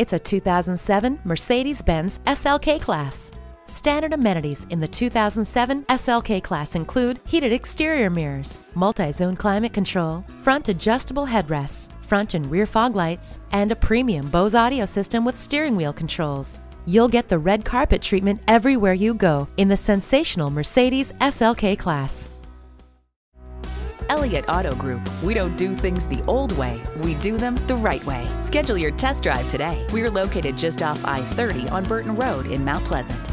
It's a 2007 Mercedes-Benz SLK Class. Standard amenities in the 2007 SLK Class include heated exterior mirrors, multi-zone climate control, front adjustable headrests, front and rear fog lights, and a premium Bose audio system with steering wheel controls. You'll get the red carpet treatment everywhere you go in the sensational Mercedes SLK Class. Elliott Auto Group. We don't do things the old way, we do them the right way. Schedule your test drive today. We're located just off I 30 on Burton Road in Mount Pleasant.